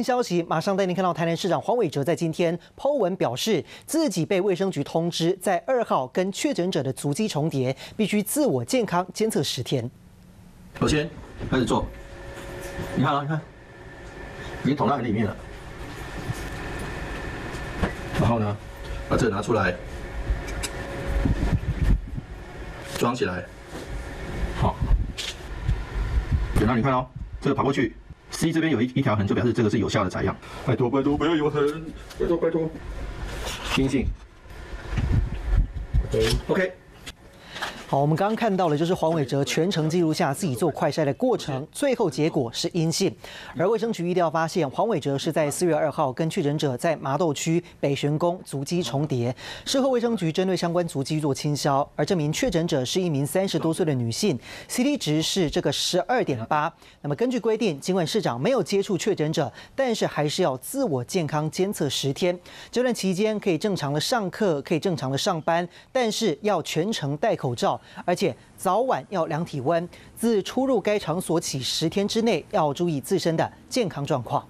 新消息，马上带您看到台南市长黄伟哲在今天抛文表示，自己被卫生局通知，在二号跟确诊者的足迹重叠，必须自我健康监测十天。首先开始做，你看啊，你看，已经捅到里面了。然后呢，把这个拿出来，装起来。好，然后你看哦，这个跑过去。C 这边有一一条痕，就表示这个是有效的采样。拜托拜托，不要有痕，拜托拜托。阴性。OK。好，我们刚刚看到的就是黄伟哲全程记录下自己做快筛的过程，最后结果是阴性。而卫生局预料发现，黄伟哲是在四月二号跟确诊者在麻豆区北玄宫足迹重叠，事后卫生局针对相关足迹做清消。而这名确诊者是一名三十多岁的女性，CT 值是这个十二点八。那么根据规定，尽管市长没有接触确诊者，但是还是要自我健康监测十天。这段期间可以正常的上课，可以正常的上班，但是要全程戴口罩。而且早晚要量体温，自出入该场所起十天之内要注意自身的健康状况。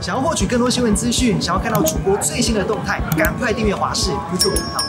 想要获取更多新闻资讯，想要看到主播最新的动态，赶快订阅华视 YouTube 频道。